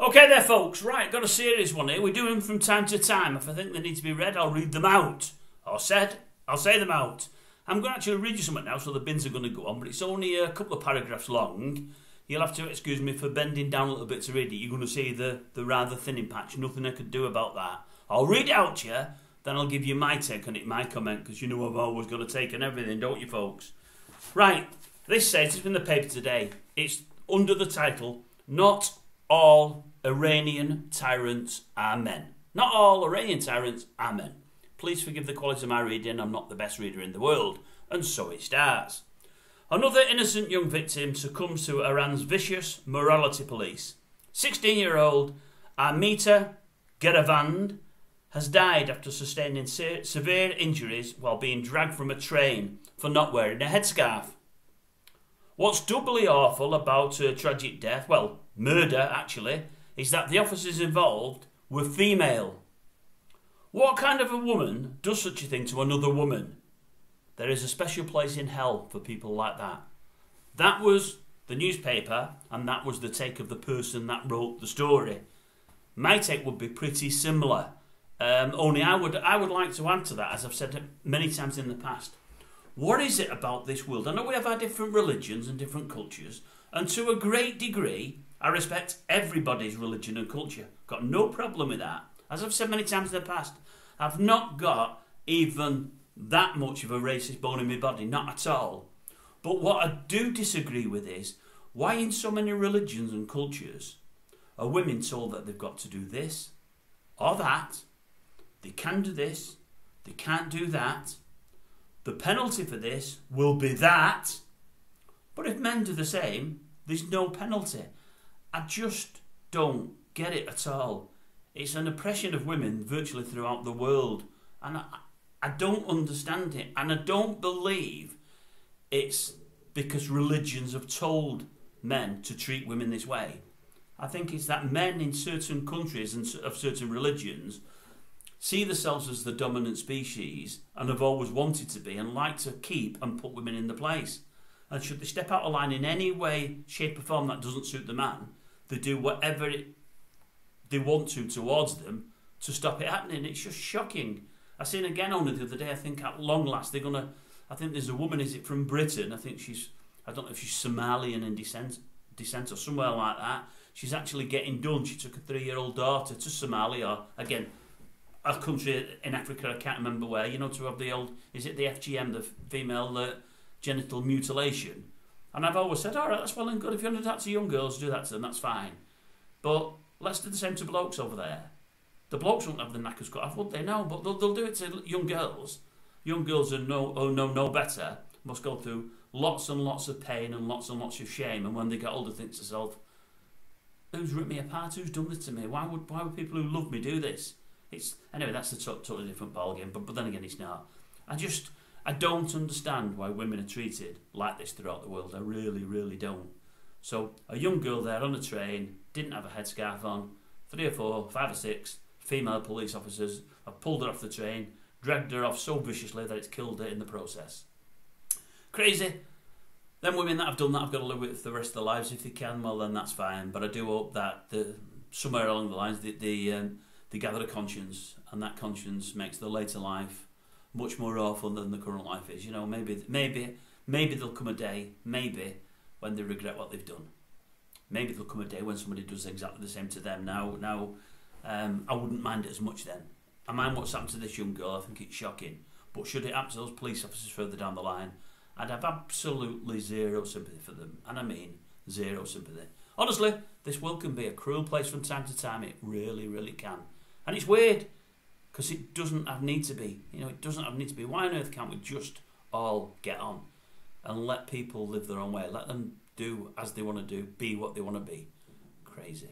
Okay, there, folks. Right, got a serious one here. We do them from time to time. If I think they need to be read, I'll read them out. Or said, I'll say them out. I'm going to actually read you something now, so the bins are going to go on, but it's only a couple of paragraphs long. You'll have to excuse me for bending down a little bit to read it. You're going to see the, the rather thinning patch. Nothing I could do about that. I'll read it out to you, then I'll give you my take on it, my comment, because you know I've always got a take on everything, don't you, folks? Right, this says, it's in the paper today. It's under the title, Not All Iranian Tyrants Are Men. Not all Iranian tyrants are men. Please forgive the quality of my reading, I'm not the best reader in the world. And so it starts. Another innocent young victim succumbs to Iran's vicious morality police. 16 year old Armita Geravand has died after sustaining se- severe injuries while being dragged from a train for not wearing a headscarf. What's doubly awful about her tragic death, well, murder actually, is that the officers involved were female. What kind of a woman does such a thing to another woman? There is a special place in hell for people like that. That was the newspaper, and that was the take of the person that wrote the story. My take would be pretty similar. Um, only I would I would like to add to that, as I've said many times in the past. What is it about this world? I know we have our different religions and different cultures, and to a great degree, I respect everybody's religion and culture. Got no problem with that. As I've said many times in the past, I've not got even that much of a racist bone in my body, not at all. But what I do disagree with is why, in so many religions and cultures, are women told that they've got to do this or that? They can do this, they can't do that. The penalty for this will be that. But if men do the same, there's no penalty. I just don't get it at all. It's an oppression of women virtually throughout the world. And I, I don't understand it. And I don't believe it's because religions have told men to treat women this way. I think it's that men in certain countries and of certain religions see themselves as the dominant species and have always wanted to be and like to keep and put women in the place. And should they step out of line in any way, shape, or form that doesn't suit the man, they do whatever it, they want to towards them to stop it happening. It's just shocking. I seen again only the other day. I think at long last they're gonna. I think there's a woman. Is it from Britain? I think she's. I don't know if she's Somalian in descent, descent or somewhere like that. She's actually getting done. She took a three-year-old daughter to Somalia again, a country in Africa. I can't remember where. You know, to have the old. Is it the FGM, the female uh, genital mutilation? And I've always said, all right, that's well and good. If you want to do that to young girls, do that to them. That's fine. But let's do the same to blokes over there. The blokes won't have the knackers cut off, would they? No, but they'll, they'll do it to young girls. Young girls who know, who know no better must go through lots and lots of pain and lots and lots of shame. And when they get older, think to themselves, who's ripped me apart? Who's done this to me? Why would why would people who love me do this? It's anyway. That's a totally different ballgame. But but then again, it's not. I just I don't understand why women are treated like this throughout the world. I really, really don't. So, a young girl there on a train, didn't have a headscarf on, three or four, five or six female police officers have pulled her off the train, dragged her off so viciously that it's killed her in the process. Crazy. Then women that have done that have got to live with it for the rest of their lives if they can, well, then that's fine. But I do hope that the, somewhere along the lines the they, um, they gather a conscience, and that conscience makes their later life much more awful than the current life is. You know, maybe maybe maybe there'll come a day, maybe when they regret what they've done. Maybe there'll come a day when somebody does exactly the same to them. Now, now, um, I wouldn't mind it as much then. I mind what's happened to this young girl. I think it's shocking. But should it happen to those police officers further down the line, I'd have absolutely zero sympathy for them. And I mean zero sympathy. Honestly, this world can be a cruel place from time to time. It really, really can. And it's weird because it doesn't have need to be. You know, it doesn't have need to be. Why on earth can't we just all get on and let people live their own way? Let them do as they want to do, be what they want to be. Crazy.